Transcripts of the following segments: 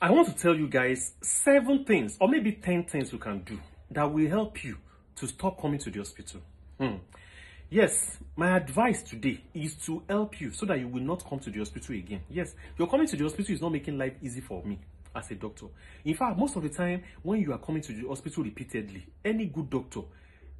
I want to tell you guys seven things or maybe 10 things you can do that will help you to stop coming to the hospital. Hmm. Yes, my advice today is to help you so that you will not come to the hospital again. Yes, your coming to the hospital is not making life easy for me as a doctor. In fact, most of the time when you are coming to the hospital repeatedly, any good doctor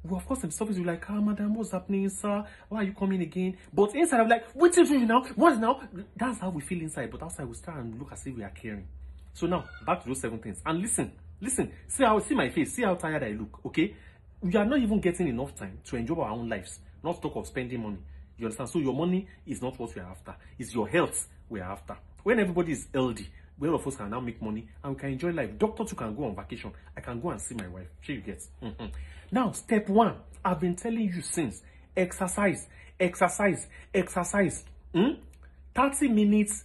well, of course, will be like, ah, madam, what's happening, sir? Why are you coming again? But inside, I'm like, what is you now? What now? That's how we feel inside. But outside, we start and look as if we are caring. So now, back to those seven things. And listen, listen. See how see my face. See how tired I look. Okay, we are not even getting enough time to enjoy our own lives. Not talk of spending money. You understand? So your money is not what we are after. It's your health we are after. When everybody is healthy, all of us can now make money and we can enjoy life. Doctor too can go on vacation. I can go and see my wife. Sure you get. Mm-hmm. Now, step one. I've been telling you since. Exercise, exercise, exercise. Mm? 30 minutes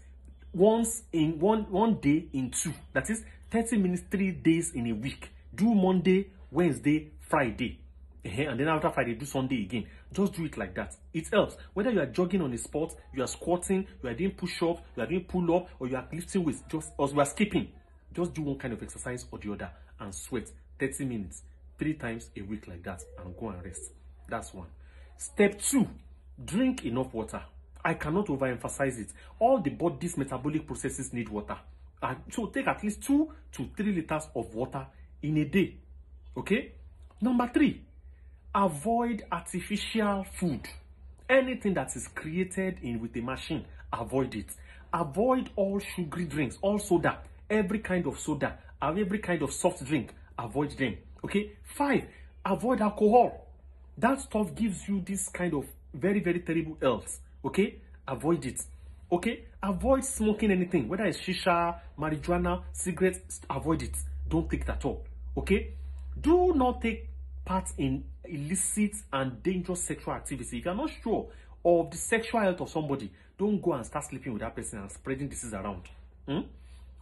once in one one day in two. That is 30 minutes three days in a week. Do Monday, Wednesday, Friday. and then after Friday, do Sunday again. Just do it like that. It helps. Whether you are jogging on a spot, you are squatting, you are doing push-ups, you are doing pull-up, or you are lifting weights, just or you are skipping. Just do one kind of exercise or the other and sweat 30 minutes, three times a week like that, and go and rest. That's one. Step two, drink enough water. I cannot overemphasize it. All the body's metabolic processes need water. And so take at least two to three liters of water in a day. Okay? Number three, avoid artificial food anything that is created in with a machine avoid it avoid all sugary drinks all soda every kind of soda every kind of soft drink avoid them okay five avoid alcohol that stuff gives you this kind of very very terrible health okay avoid it okay avoid smoking anything whether it's shisha marijuana cigarettes avoid it don't take it at all okay do not take part in illicit and dangerous sexual activity. If you're not sure of the sexual health of somebody, don't go and start sleeping with that person and spreading disease around. Hmm?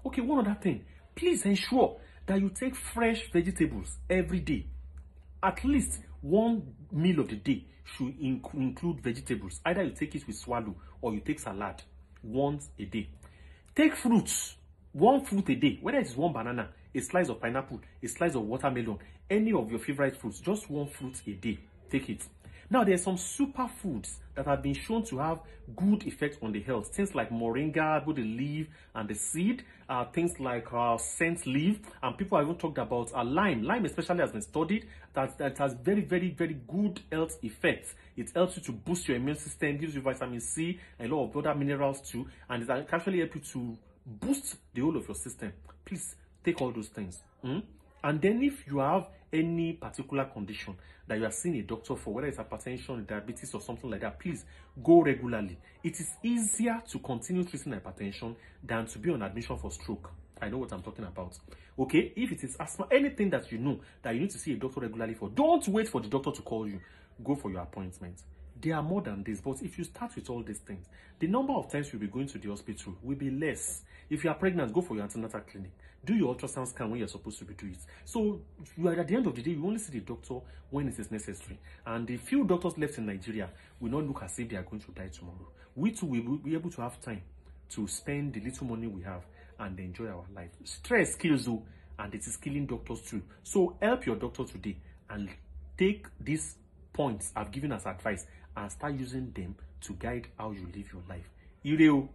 Okay, one other thing. Please ensure that you take fresh vegetables every day. At least one meal of the day should inc include vegetables. Either you take it with swallow or you take salad once a day. Take fruits, one fruit a day, whether it's one banana, a slice of pineapple, a slice of watermelon, any of your favorite fruits, just one fruit a day. Take it. Now, there are some superfoods that have been shown to have good effect on the health. Things like moringa, both the leaf and the seed. Uh, things like uh, scent leaf. And people have even talked about uh, lime. Lime especially has been studied that, that has very, very, very good health effects. It helps you to boost your immune system, gives you vitamin C and a lot of other minerals too. And it can actually help you to boost the whole of your system. Please take all those things. Mm? And then if you have any particular condition that you are seeing a doctor for, whether it's hypertension, diabetes, or something like that, please go regularly. It is easier to continue treating hypertension than to be on admission for stroke. I know what I'm talking about. Okay, if it is asthma, anything that you know that you need to see a doctor regularly for, don't wait for the doctor to call you. Go for your appointment. There are more than this, but if you start with all these things, the number of times you'll be going to the hospital will be less. If you are pregnant, go for your antenatal clinic. Do your ultrasound scan when you're supposed to be doing it. So you are at the end of the day, you only see the doctor when it is necessary. And the few doctors left in Nigeria will not look as if they are going to die tomorrow. We too will be able to have time to spend the little money we have and enjoy our life. Stress kills you, and it is killing doctors too. So help your doctor today and take these points I've given as advice and start using them to guide how you live your life. Ire